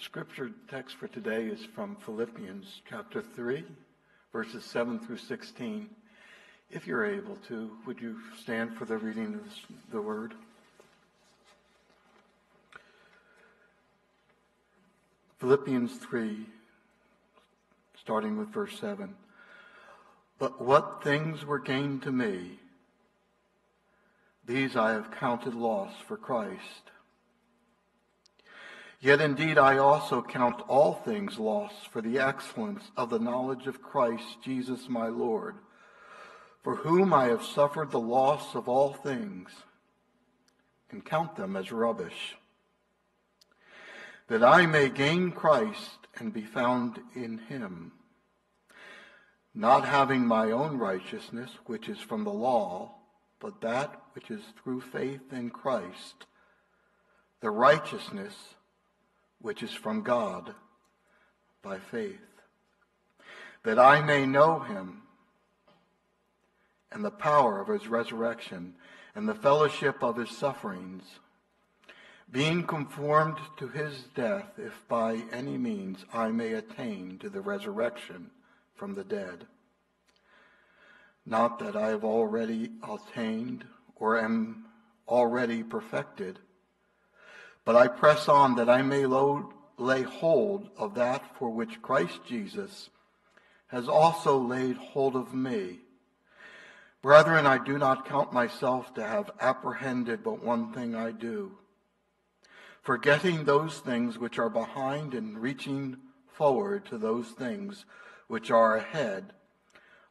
scripture text for today is from Philippians chapter 3, verses 7 through 16. If you're able to, would you stand for the reading of the word? Philippians 3, starting with verse 7. But what things were gained to me, these I have counted loss for Christ. Yet indeed I also count all things loss for the excellence of the knowledge of Christ Jesus my Lord, for whom I have suffered the loss of all things, and count them as rubbish, that I may gain Christ and be found in him, not having my own righteousness, which is from the law, but that which is through faith in Christ, the righteousness which is from God by faith, that I may know him and the power of his resurrection and the fellowship of his sufferings, being conformed to his death, if by any means I may attain to the resurrection from the dead. Not that I have already attained or am already perfected but I press on that I may load, lay hold of that for which Christ Jesus has also laid hold of me. Brethren, I do not count myself to have apprehended, but one thing I do. Forgetting those things which are behind and reaching forward to those things which are ahead,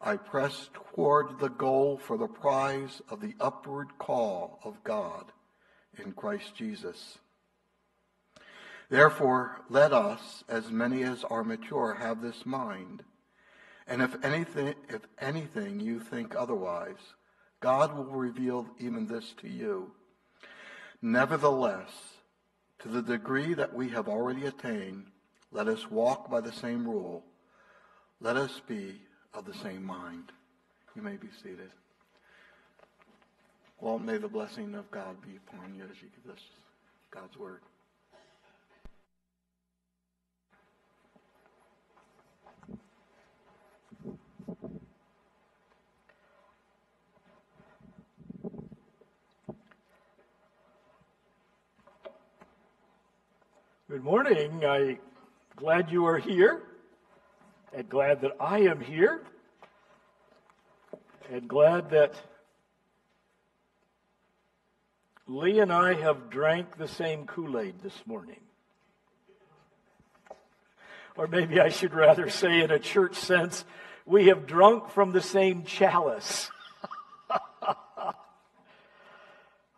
I press toward the goal for the prize of the upward call of God in Christ Jesus. Therefore, let us, as many as are mature, have this mind. And if anything, if anything you think otherwise, God will reveal even this to you. Nevertheless, to the degree that we have already attained, let us walk by the same rule. Let us be of the same mind. You may be seated. Well, may the blessing of God be upon you as you give this God's word. Good morning. I'm glad you are here, and glad that I am here, and glad that Lee and I have drank the same Kool Aid this morning. Or maybe I should rather say, in a church sense, we have drunk from the same chalice.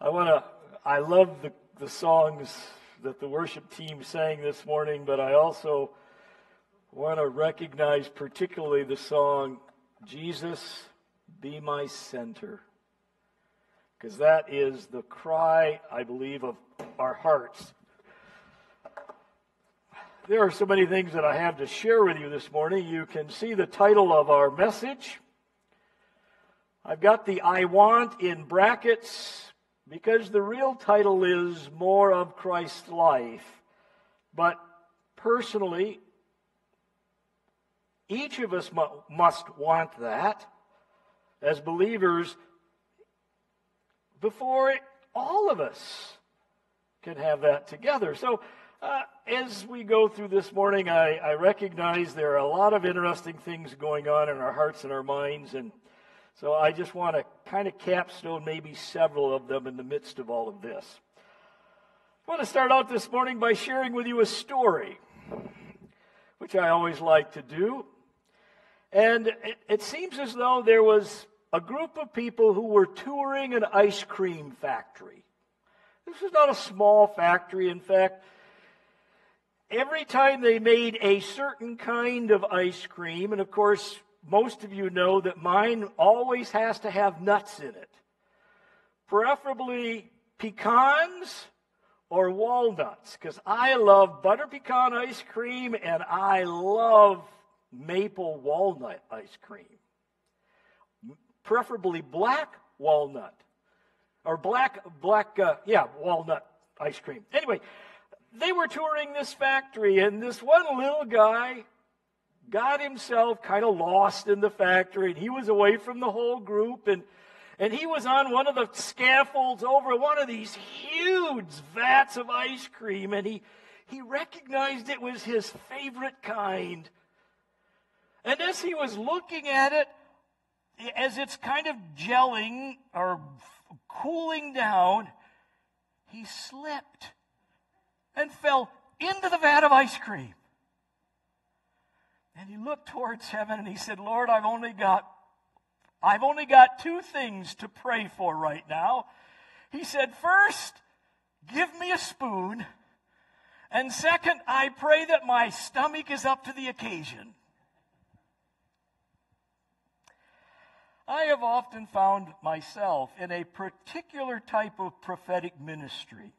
I want to, I love the, the songs that the worship team sang this morning, but I also want to recognize particularly the song, Jesus, Be My Center. Because that is the cry, I believe, of our hearts. There are so many things that I have to share with you this morning. You can see the title of our message. I've got the I want in brackets because the real title is More of Christ's Life. But personally, each of us must want that as believers before all of us can have that together. So, uh, as we go through this morning, I, I recognize there are a lot of interesting things going on in our hearts and our minds, and so I just want to kind of capstone maybe several of them in the midst of all of this. I want to start out this morning by sharing with you a story, which I always like to do. And it, it seems as though there was a group of people who were touring an ice cream factory. This was not a small factory. In fact, every time they made a certain kind of ice cream, and of course, most of you know that mine always has to have nuts in it, preferably pecans or walnuts, because I love butter pecan ice cream and I love maple walnut ice cream. Preferably black walnut or black, black, uh, yeah, walnut ice cream. Anyway, they were touring this factory, and this one little guy got himself kind of lost in the factory, and he was away from the whole group, and and he was on one of the scaffolds over one of these huge vats of ice cream, and he he recognized it was his favorite kind. And as he was looking at it, as it's kind of gelling or cooling down, he slipped and fell into the vat of ice cream. And he looked towards heaven and he said, Lord, I've only got I've only got two things to pray for right now. He said, First, give me a spoon. And second, I pray that my stomach is up to the occasion. I have often found myself in a particular type of prophetic ministry.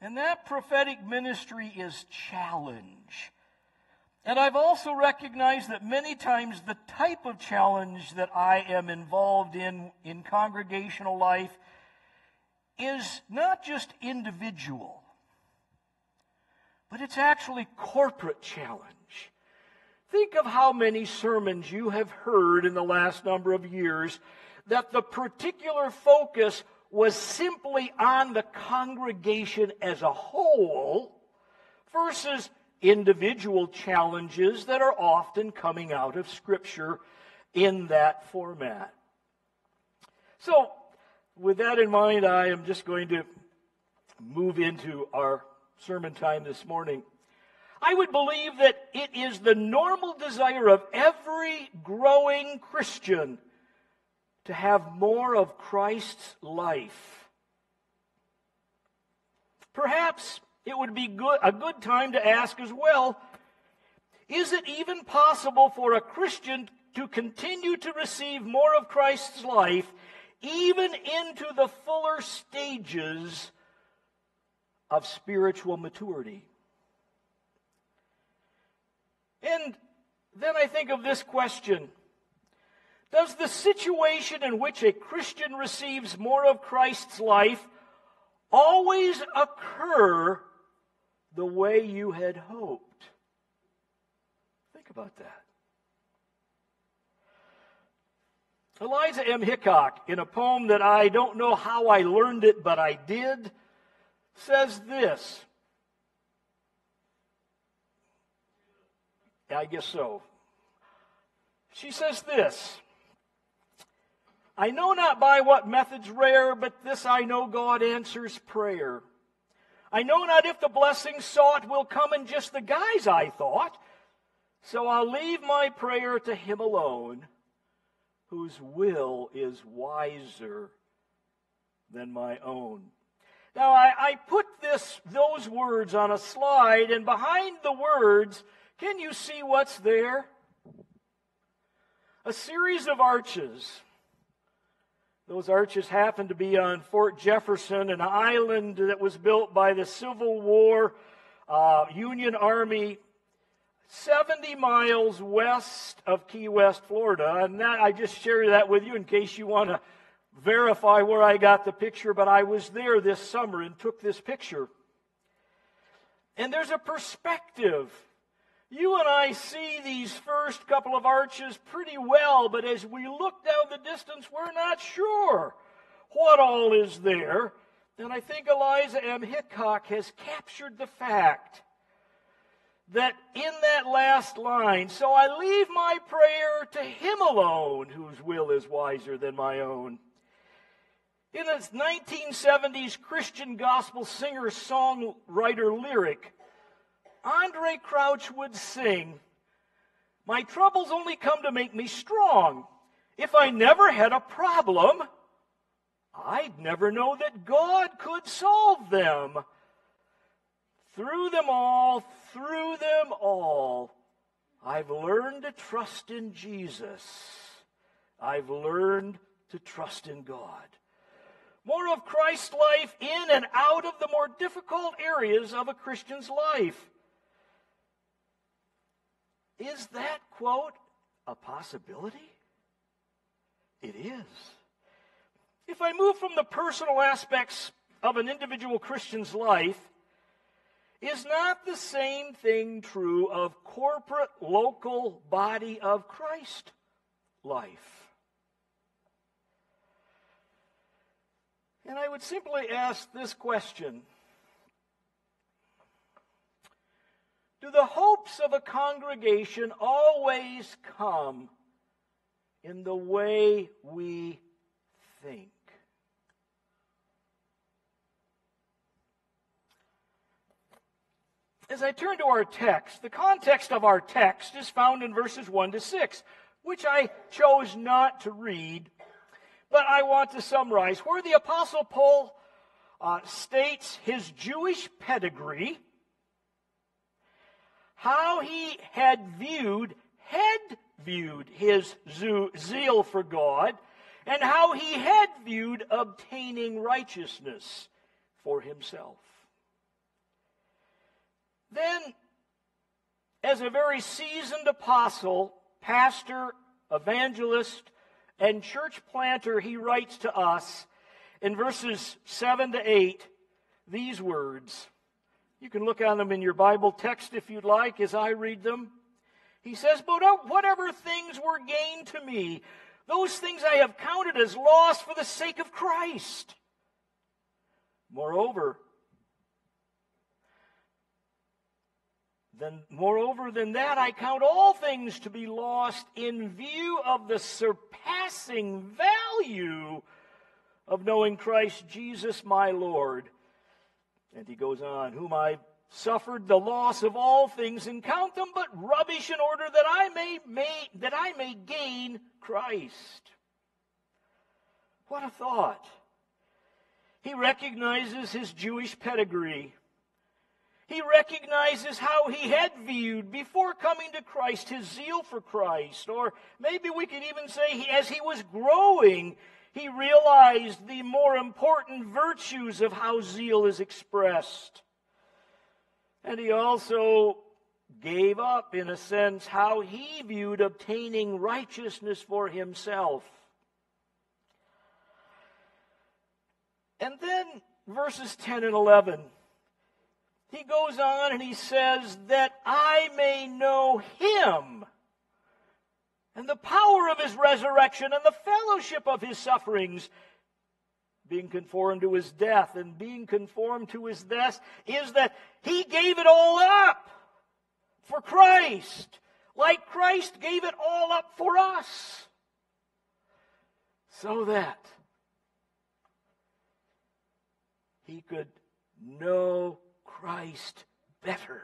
And that prophetic ministry is challenge. And I've also recognized that many times the type of challenge that I am involved in in congregational life is not just individual, but it's actually corporate challenge. Think of how many sermons you have heard in the last number of years that the particular focus was simply on the congregation as a whole versus individual challenges that are often coming out of Scripture in that format. So, with that in mind, I am just going to move into our sermon time this morning. I would believe that it is the normal desire of every growing Christian to have more of Christ's life. Perhaps it would be good, a good time to ask as well is it even possible for a Christian to continue to receive more of Christ's life even into the fuller stages of spiritual maturity? And then I think of this question Does the situation in which a Christian receives more of Christ's life always occur the way you had hoped. Think about that. Eliza M. Hickok, in a poem that I don't know how I learned it, but I did, says this. I guess so. She says this I know not by what methods rare, but this I know God answers prayer. I know not if the blessing sought will come in just the guise I thought. So I'll leave my prayer to Him alone, whose will is wiser than my own. Now I, I put this those words on a slide, and behind the words, can you see what's there? A series of arches those arches happened to be on Fort Jefferson, an island that was built by the Civil War uh, Union Army 70 miles west of Key West, Florida. And that, I just share that with you in case you want to verify where I got the picture, but I was there this summer and took this picture. And there's a perspective you and I see these first couple of arches pretty well, but as we look down the distance, we're not sure what all is there. And I think Eliza M. Hickok has captured the fact that in that last line, so I leave my prayer to Him alone, whose will is wiser than my own. In its 1970s Christian gospel singer songwriter lyric, Andraé Crouch would sing, My troubles only come to make me strong. If I never had a problem, I'd never know that God could solve them. Through them all, through them all, I've learned to trust in Jesus. I've learned to trust in God. More of Christ's life in and out of the more difficult areas of a Christian's life. Is that, quote, a possibility? It is. If I move from the personal aspects of an individual Christian's life is not the same thing true of corporate local body of Christ life. And I would simply ask this question Do the hopes of a congregation always come in the way we think? As I turn to our text, the context of our text is found in verses 1 to 6, which I chose not to read, but I want to summarize, where the Apostle Paul uh, states his Jewish pedigree, how he had viewed, had viewed his zeal for God, and how he had viewed obtaining righteousness for himself. Then, as a very seasoned apostle, pastor, evangelist, and church planter, he writes to us in verses 7 to 8 these words. You can look at them in your Bible text if you'd like as I read them. He says, But whatever things were gained to me, those things I have counted as loss for the sake of Christ. Moreover, Then, moreover than that, I count all things to be lost in view of the surpassing value of knowing Christ Jesus my Lord. And he goes on, whom I suffered the loss of all things and count them but rubbish in order that I may, may that I may gain Christ. What a thought. He recognizes his Jewish pedigree. He recognizes how he had viewed before coming to Christ his zeal for Christ. Or maybe we could even say he, as he was growing, he realized the more important virtues of how zeal is expressed. And he also gave up, in a sense, how he viewed obtaining righteousness for himself. And then verses 10 and 11 he goes on and he says, That I may know him and the power of his resurrection and the fellowship of his sufferings, being conformed to his death. And being conformed to his death is that he gave it all up for Christ, like Christ gave it all up for us. So that he could know Christ better.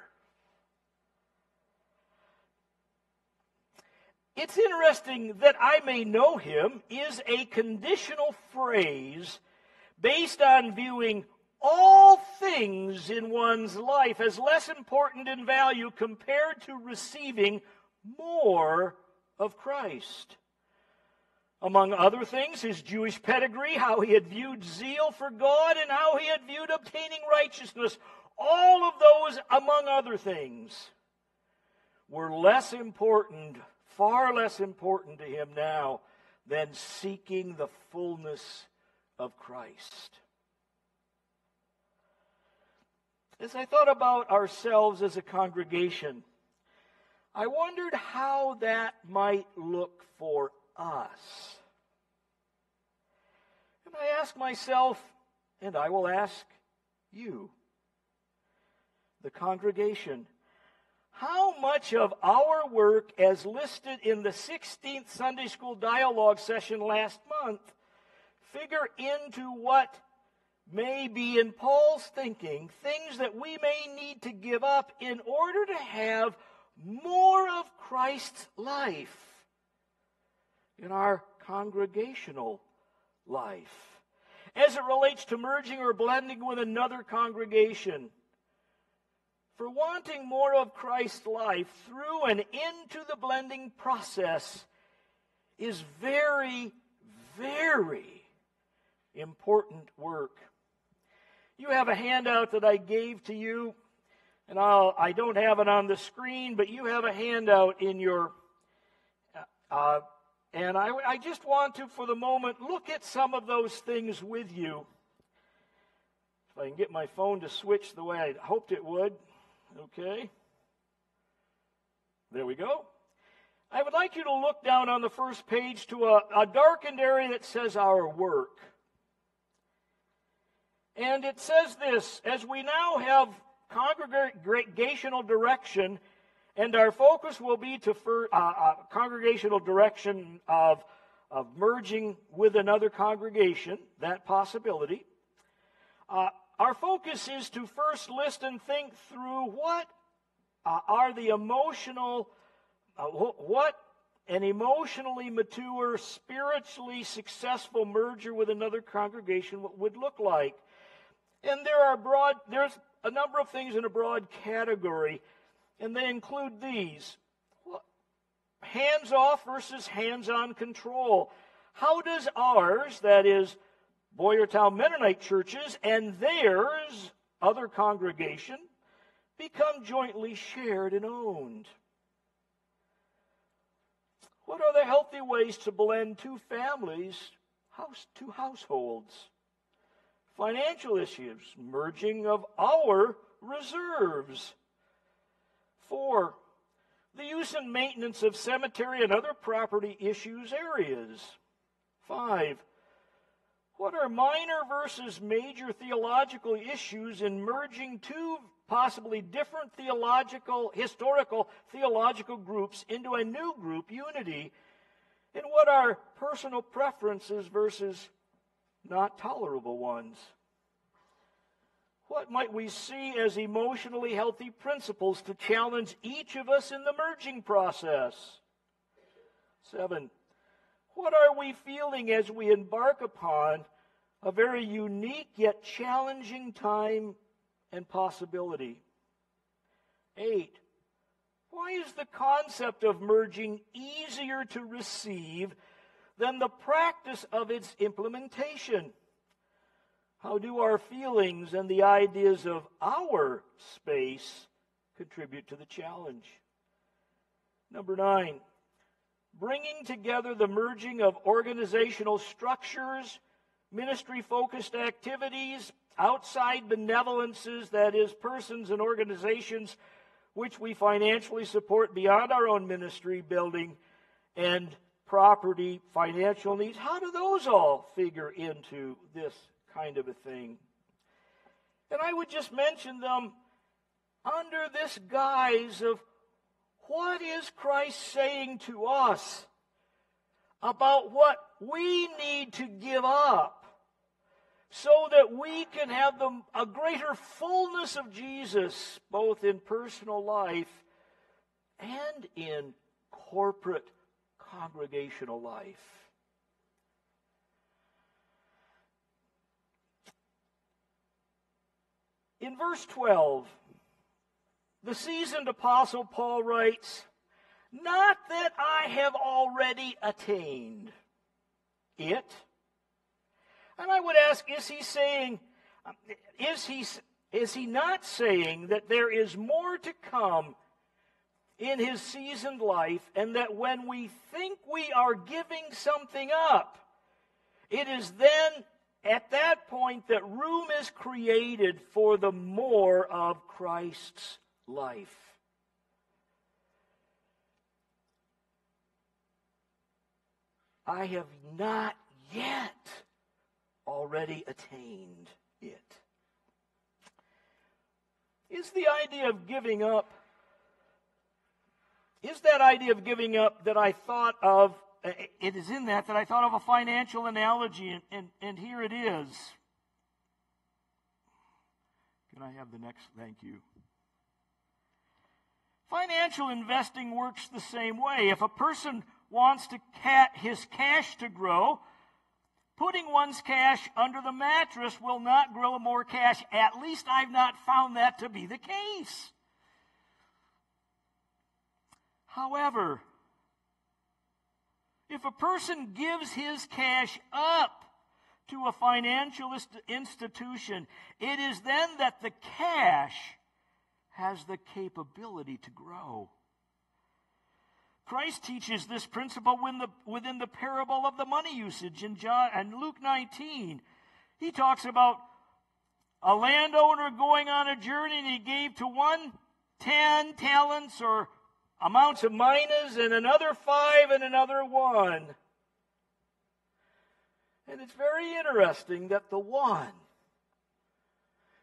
It's interesting that I may know him is a conditional phrase based on viewing all things in one's life as less important in value compared to receiving more of Christ. Among other things, his Jewish pedigree, how he had viewed zeal for God, and how he had viewed obtaining righteousness all of those, among other things, were less important, far less important to him now than seeking the fullness of Christ. As I thought about ourselves as a congregation, I wondered how that might look for us. And I ask myself, and I will ask you, the congregation. How much of our work, as listed in the 16th Sunday School Dialogue session last month, figure into what may be in Paul's thinking things that we may need to give up in order to have more of Christ's life in our congregational life? As it relates to merging or blending with another congregation for wanting more of Christ's life through and into the blending process is very, very important work. You have a handout that I gave to you, and I'll, I don't have it on the screen, but you have a handout in your. Uh, and I, I just want to, for the moment, look at some of those things with you. If I can get my phone to switch the way I hoped it would. Okay. There we go. I would like you to look down on the first page to a, a darkened area that says our work. And it says this as we now have congregational direction, and our focus will be to for, uh, uh, congregational direction of, of merging with another congregation, that possibility. Uh, our focus is to first list and think through what uh, are the emotional, uh, what an emotionally mature, spiritually successful merger with another congregation would look like. And there are broad, there's a number of things in a broad category, and they include these hands off versus hands on control. How does ours, that is, Boyertown Mennonite churches, and theirs, other congregation, become jointly shared and owned? What are the healthy ways to blend two families, house, two households? Financial issues, merging of our reserves. Four, the use and maintenance of cemetery and other property issues areas. Five, what are minor versus major theological issues in merging two possibly different theological, historical theological groups into a new group unity? And what are personal preferences versus not tolerable ones. What might we see as emotionally healthy principles to challenge each of us in the merging process? Seven, what are we feeling as we embark upon a very unique yet challenging time and possibility? Eight, why is the concept of merging easier to receive than the practice of its implementation. How do our feelings and the ideas of our space contribute to the challenge? Number nine, bringing together the merging of organizational structures, ministry focused activities, outside benevolences, that is, persons and organizations which we financially support beyond our own ministry building, and property, financial needs. How do those all figure into this kind of a thing? And I would just mention them under this guise of what is Christ saying to us about what we need to give up so that we can have the, a greater fullness of Jesus both in personal life and in corporate congregational life. In verse 12, the seasoned apostle Paul writes, Not that I have already attained it. And I would ask, is he saying, is he, is he not saying that there is more to come in his seasoned life, and that when we think we are giving something up, it is then at that point that room is created for the more of Christ's life. I have not yet already attained it. Is the idea of giving up is that idea of giving up that I thought of, uh, it is in that that I thought of a financial analogy, and, and, and here it is. Can I have the next? Thank you. Financial investing works the same way. If a person wants to cat his cash to grow, putting one's cash under the mattress will not grow more cash. At least I've not found that to be the case. However, if a person gives his cash up to a financial institution, it is then that the cash has the capability to grow. Christ teaches this principle within the, within the parable of the money usage in John and Luke 19. He talks about a landowner going on a journey and he gave to one ten talents or amounts of minas and another five and another one. And it's very interesting that the one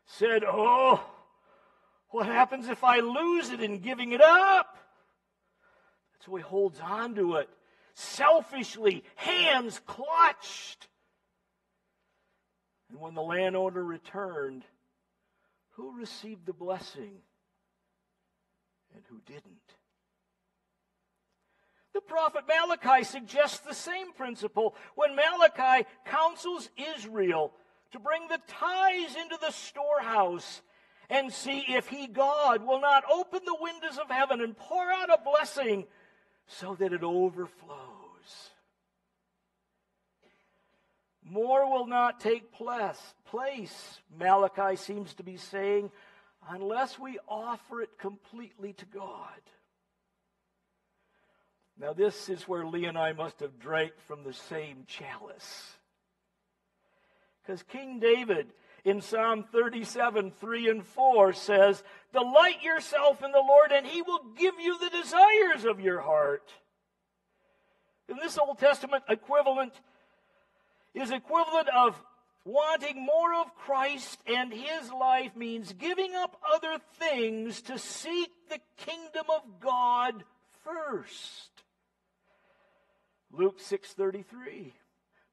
said, Oh, what happens if I lose it in giving it up? So he holds on to it selfishly, hands clutched. And when the landowner returned, who received the blessing and who didn't? The prophet Malachi suggests the same principle when Malachi counsels Israel to bring the tithes into the storehouse and see if he, God, will not open the windows of heaven and pour out a blessing so that it overflows. More will not take place, place, Malachi seems to be saying, unless we offer it completely to God. Now, this is where Lee and I must have drank from the same chalice. Because King David in Psalm 37, 3 and 4 says, Delight yourself in the Lord, and he will give you the desires of your heart. In this Old Testament equivalent is equivalent of wanting more of Christ and his life means giving up other things to seek the kingdom of God first. Luke 6:33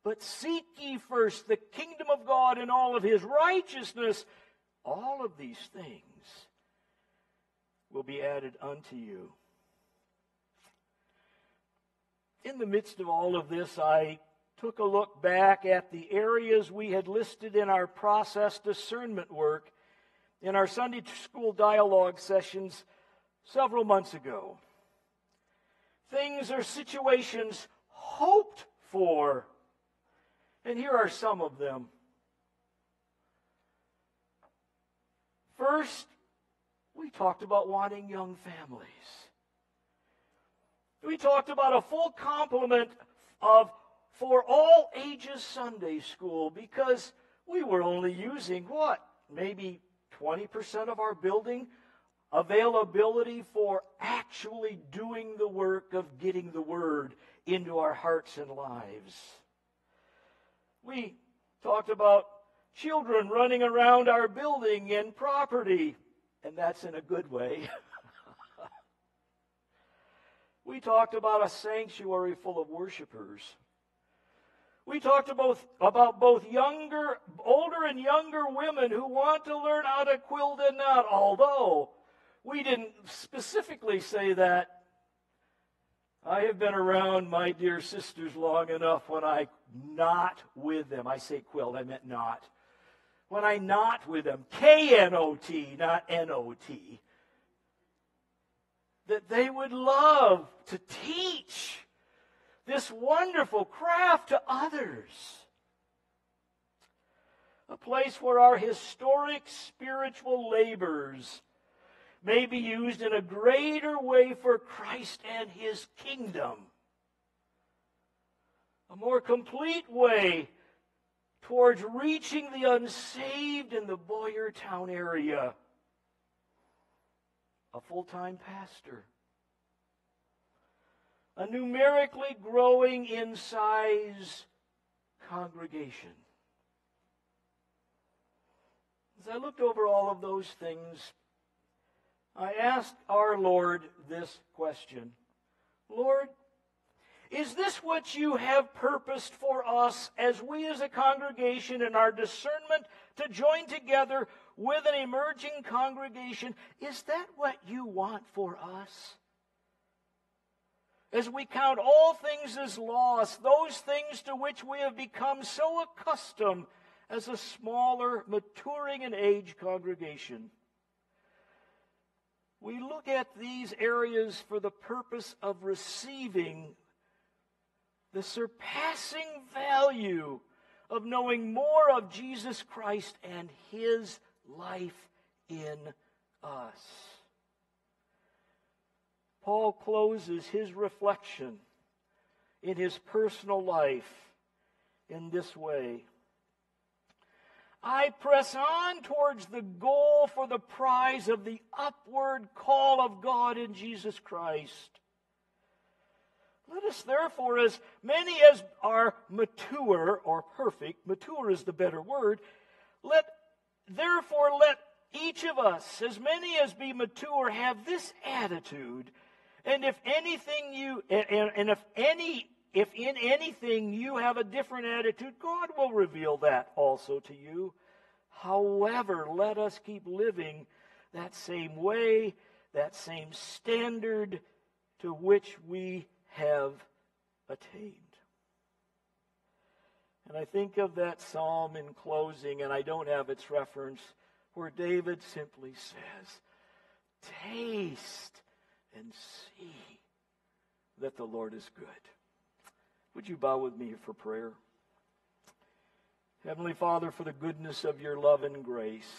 but seek ye first the kingdom of God and all of his righteousness. All of these things will be added unto you. In the midst of all of this, I took a look back at the areas we had listed in our process discernment work in our Sunday school dialogue sessions several months ago. Things or situations hoped for and here are some of them. First, we talked about wanting young families. We talked about a full complement of for all ages Sunday school because we were only using what? Maybe 20% of our building availability for actually doing the work of getting the word into our hearts and lives. We talked about children running around our building and property, and that's in a good way. we talked about a sanctuary full of worshipers. We talked about, about both younger, older and younger women who want to learn how to quilt and knot, although we didn't specifically say that I have been around my dear sisters long enough when I not with them. I say quilt, I meant not. When I not with them, K N O T, not N O T, that they would love to teach this wonderful craft to others. A place where our historic spiritual labors may be used in a greater way for Christ and his kingdom. A more complete way towards reaching the unsaved in the Boyertown area. A full time pastor. A numerically growing in size congregation. As I looked over all of those things, I asked our Lord this question Lord, is this what you have purposed for us as we as a congregation in our discernment to join together with an emerging congregation? Is that what you want for us? As we count all things as loss, those things to which we have become so accustomed as a smaller, maturing in age congregation we look at these areas for the purpose of receiving the surpassing value of knowing more of Jesus Christ and his life in us. Paul closes his reflection in his personal life in this way I press on towards the goal for the prize of the upward call of God in Jesus Christ. Let us therefore, as many as are mature or perfect, mature is the better word, let therefore let each of us, as many as be mature, have this attitude. And if anything you and, and if any if in anything you have a different attitude, God will reveal that also to you. However, let us keep living that same way, that same standard to which we have attained. And I think of that psalm in closing, and I don't have its reference, where David simply says, Taste and see that the Lord is good. Would you bow with me for prayer? Heavenly Father, for the goodness of your love and grace,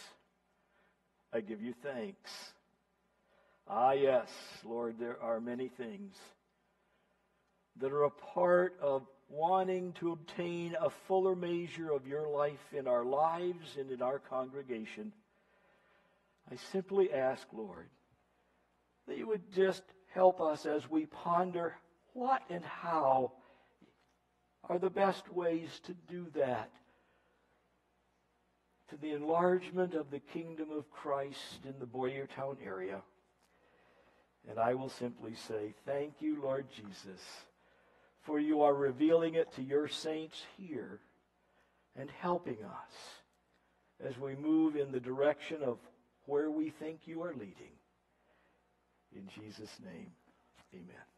I give you thanks. Ah, yes, Lord, there are many things that are a part of wanting to obtain a fuller measure of your life in our lives and in our congregation. I simply ask, Lord, that you would just help us as we ponder what and how are the best ways to do that to the enlargement of the kingdom of Christ in the Boyertown area. And I will simply say, Thank you, Lord Jesus for you are revealing it to your saints here and helping us as we move in the direction of where we think you are leading. In Jesus' name, amen.